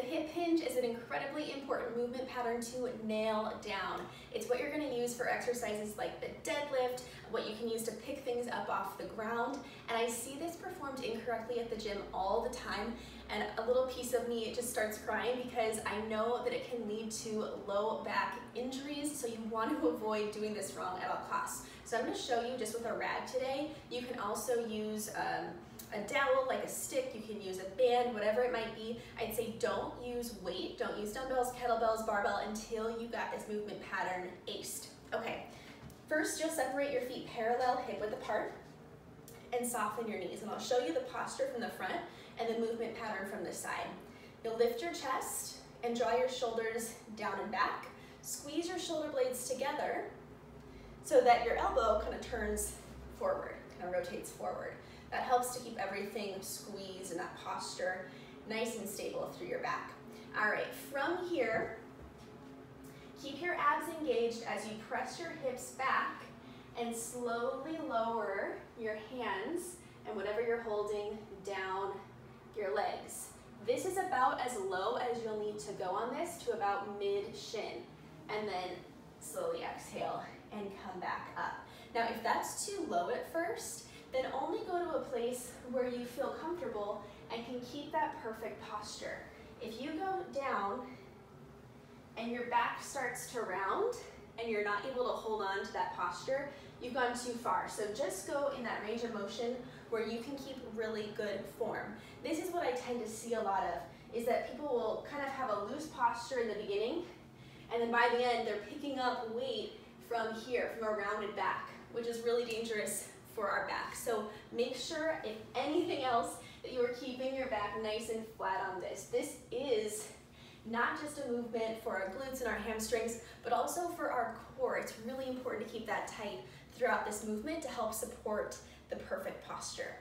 The hip hinge is an incredibly important movement pattern to nail down. It's what you're gonna use for exercises like the deadlift, what you can use to pick things up off the ground. And I see this performed incorrectly at the gym all the time. And a little piece of me just starts crying because I know that it can lead to low back injuries. So you want to avoid doing this wrong at all costs. So I'm gonna show you just with a rag today. You can also use um, a dowel, like a stick, you can use a band, whatever it might be. I'd say don't use weight, don't use dumbbells, kettlebells, barbell until you got this movement pattern aced. Okay, first you'll separate your feet parallel hip width apart and soften your knees. And I'll show you the posture from the front and the movement pattern from the side. You'll lift your chest and draw your shoulders down and back. Squeeze your shoulder blades together so that your elbow kind of turns forward, kind of rotates forward. That helps to keep everything squeezed and that posture nice and stable through your back. All right, from here, keep your abs engaged as you press your hips back and slowly lower your hands and whatever you're holding down your legs. This is about as low as you'll need to go on this to about mid-shin. And then slowly exhale and come back up. Now, if that's too low at first, then only go to a place where you feel comfortable and can keep that perfect posture. If you go and your back starts to round and you're not able to hold on to that posture, you've gone too far. So just go in that range of motion where you can keep really good form. This is what I tend to see a lot of, is that people will kind of have a loose posture in the beginning, and then by the end, they're picking up weight from here, from a rounded back, which is really dangerous for our back. So make sure, if anything else, that you are keeping your back nice and flat on this. This is not just a movement for our glutes and our hamstrings, but also for our core. It's really important to keep that tight throughout this movement to help support the perfect posture.